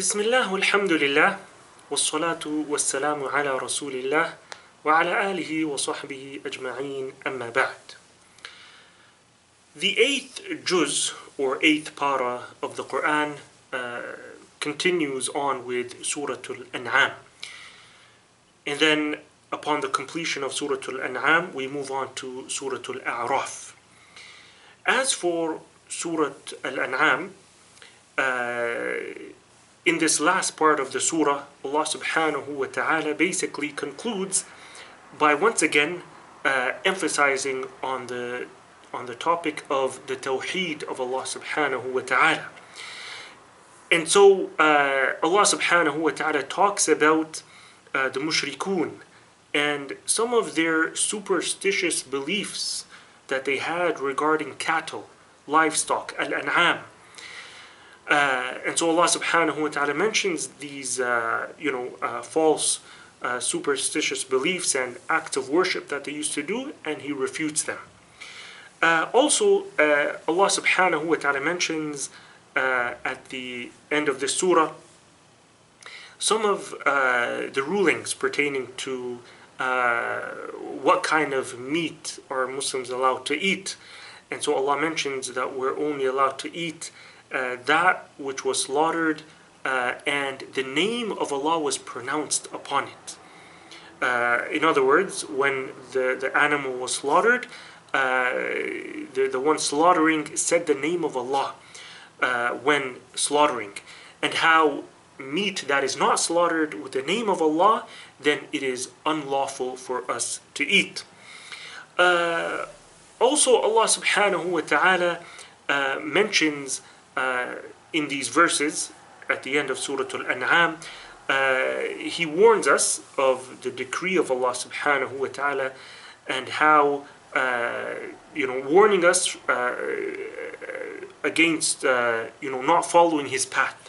بسم الله والحمد لله والصلاة والسلام على رسول الله وعلى آله وصحبه أجمعين أما بعد The eighth juz or eighth para of the Quran uh, continues on with Surah Al-An'am and then upon the completion of Surah Al-An'am we move on to Surah Al-A'raf As for Surah Al-An'am uh, in this last part of the surah, Allah subhanahu wa ta'ala basically concludes by once again uh, emphasizing on the on the topic of the tawheed of Allah subhanahu wa ta'ala. And so uh, Allah subhanahu wa ta'ala talks about uh, the mushrikun and some of their superstitious beliefs that they had regarding cattle, livestock, al-an'am. Uh, and so Allah subhanahu wa ta'ala mentions these, uh, you know, uh, false uh, superstitious beliefs and acts of worship that they used to do, and He refutes them. Uh, also, uh, Allah subhanahu wa ta'ala mentions at the end of the surah some of the rulings pertaining to what kind of meat are Muslims allowed to eat. And so Allah mentions that we're only allowed to eat that which was slaughtered uh, and the name of Allah was pronounced upon it. Uh, in other words, when the, the animal was slaughtered, uh, the, the one slaughtering said the name of Allah uh, when slaughtering, and how meat that is not slaughtered with the name of Allah, then it is unlawful for us to eat. Uh, also, Allah subhanahu wa ta'ala mentions uh, in these verses at the end of Surah Al-An'am, uh, he warns us of the decree of Allah subhanahu wa ta'ala and how, uh, you know, warning us uh, against, uh, you know, not following his path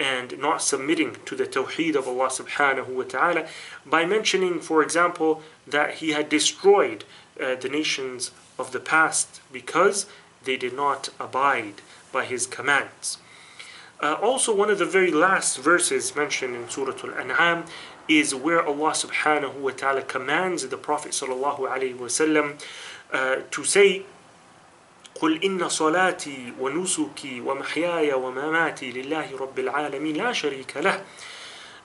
and not submitting to the tawheed of Allah subhanahu wa ta'ala by mentioning, for example, that he had destroyed uh, the nations of the past because they did not abide by his commands. Uh, also, one of the very last verses mentioned in Surah Al-An'am is where Allah subhanahu wa ta'ala commands the Prophet sallallahu alayhi wasallam uh, to say قل إن صلاتي ونسكي ومحياي ومماتي لله رب العالمين لا شريك له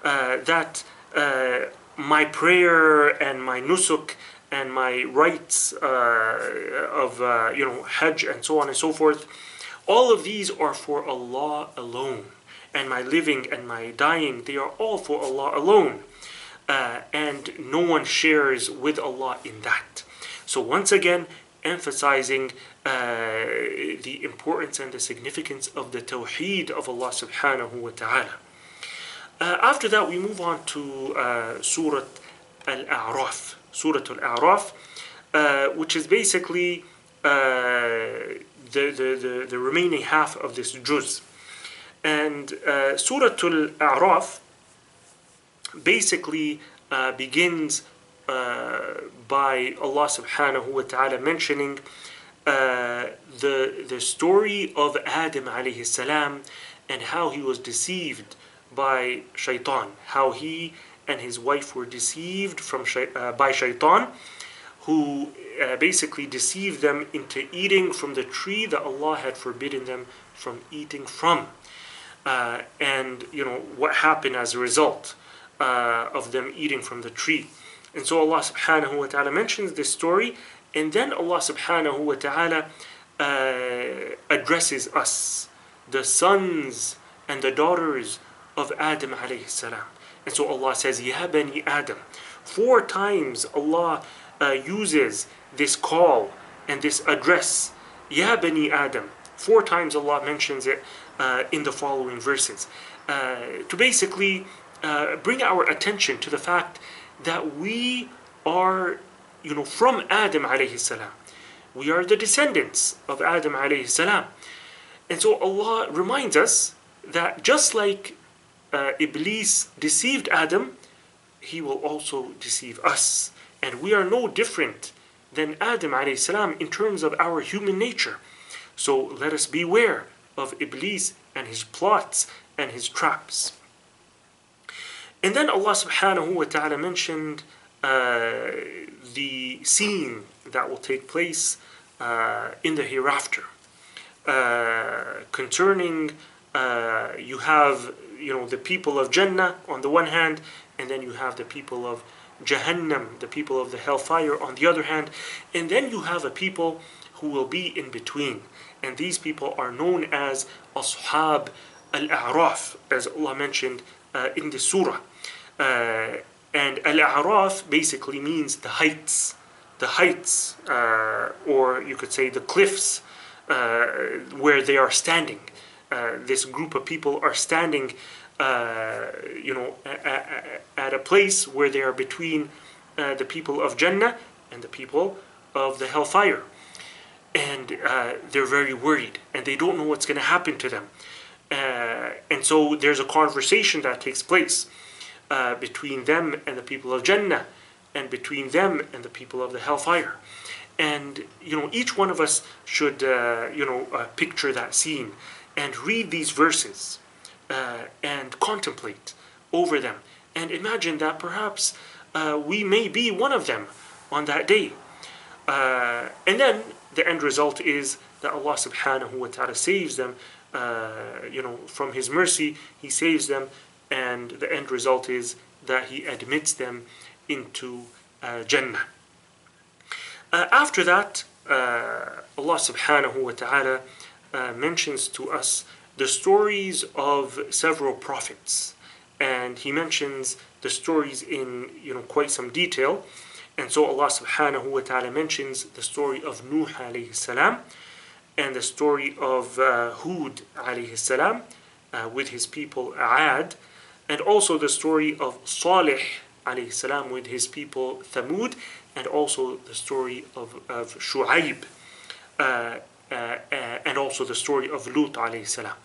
uh, that uh, my prayer and my nusuk and my rites uh, of uh, you know Hajj and so on and so forth all of these are for Allah alone. And my living and my dying, they are all for Allah alone. Uh, and no one shares with Allah in that. So, once again, emphasizing uh, the importance and the significance of the Tawheed of Allah subhanahu wa ta'ala. Uh, after that, we move on to uh, Surah Al A'raf. Surah Al A'raf, uh, which is basically uh, the, the, the, the remaining half of this juz. And uh, Surah Al-A'raf basically uh, begins uh, by Allah subhanahu wa ta'ala mentioning uh, the, the story of Adam alayhi salam and how he was deceived by shaitan, how he and his wife were deceived from uh, by shaitan, who uh, basically deceived them into eating from the tree that Allah had forbidden them from eating from. Uh, and you know what happened as a result uh, of them eating from the tree. And so Allah subhanahu wa ta'ala mentions this story, and then Allah subhanahu wa ta'ala uh, addresses us, the sons and the daughters of Adam alayhi salam. And so Allah says, Ya bani Adam. Four times Allah uh, uses this call and this address, Ya Bani Adam. Four times Allah mentions it uh, in the following verses. Uh, to basically uh, bring our attention to the fact that we are, you know, from Adam alayhi salam. We are the descendants of Adam alayhi salam. And so Allah reminds us that just like uh, Iblis deceived Adam, he will also deceive us. And we are no different than Adam salam in terms of our human nature. So let us beware of Iblis and his plots and his traps. And then Allah subhanahu wa ta'ala mentioned uh, the scene that will take place uh, in the hereafter. Uh, concerning, uh, you have you know the people of Jannah on the one hand, and then you have the people of Jahannam, the people of the hellfire on the other hand, and then you have a people who will be in between, and these people are known as Ashab al-A'raf, as Allah mentioned uh, in the surah. Uh, and al-A'raf basically means the heights, the heights, uh, or you could say the cliffs uh, where they are standing. Uh, this group of people are standing, uh, you know, at, a place where they are between uh, the people of Jannah and the people of the hellfire. And uh, they're very worried and they don't know what's going to happen to them. and so there's a conversation that takes place between them and the people of Jannah, and between them and the people of the hellfire. And you know, each one of us should uh, you know uh, picture that scene and read these verses uh, and contemplate over them and imagine that perhaps uh, we may be one of them on that day. Uh, and then the end result is that Allah subhanahu wa ta'ala saves them, you know, from His mercy, He saves them and the end result is that he admits them into uh, Jannah. Uh, after that, uh, Allah subhanahu wa ta'ala uh, mentions to us the stories of several prophets. And he mentions the stories in you know quite some detail. And so Allah subhanahu wa ta'ala mentions the story of Nuh alayhi salam and the story of uh, Hud alayhi salam uh, with his people Aad and also the story of Salih alayhi salam with his people Thamud, and also the story of, of Shu'aib, uh, and also the story of Lut alayhi salam.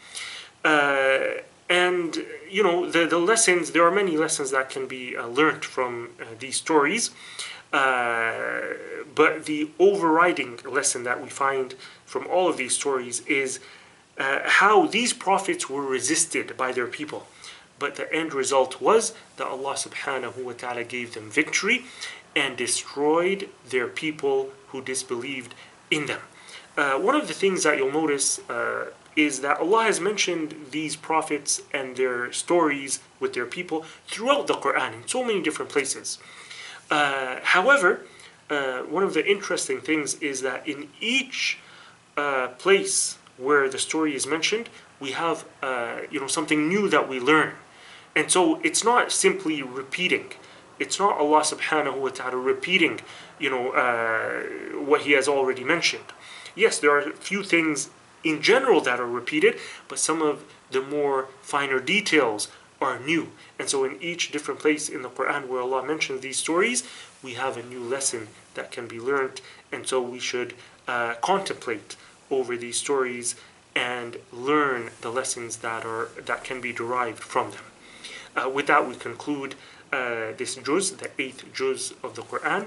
Uh, and you know the, the lessons there are many lessons that can be uh, learned from uh, these stories but the overriding lesson that we find from all of these stories is how these prophets were resisted by their people but the end result was that Allah subhanahu wa ta'ala gave them victory and destroyed their people who disbelieved in them. Uh, one of the things that you'll notice uh, is that Allah has mentioned these prophets and their stories with their people throughout the Quran in so many different places. Uh, however, uh, one of the interesting things is that in each uh, place where the story is mentioned, we have uh, you know something new that we learn. And so it's not simply repeating. It's not Allah subhanahu wa ta'ala repeating, you know, uh, what He has already mentioned. Yes, there are a few things in general that are repeated, but some of the more finer details are new. And so in each different place in the Quran where Allah mentions these stories, we have a new lesson that can be learned. And so we should uh, contemplate over these stories and learn the lessons that are that can be derived from them. Uh, with that, we conclude uh, this juz, the eighth juz of the Quran.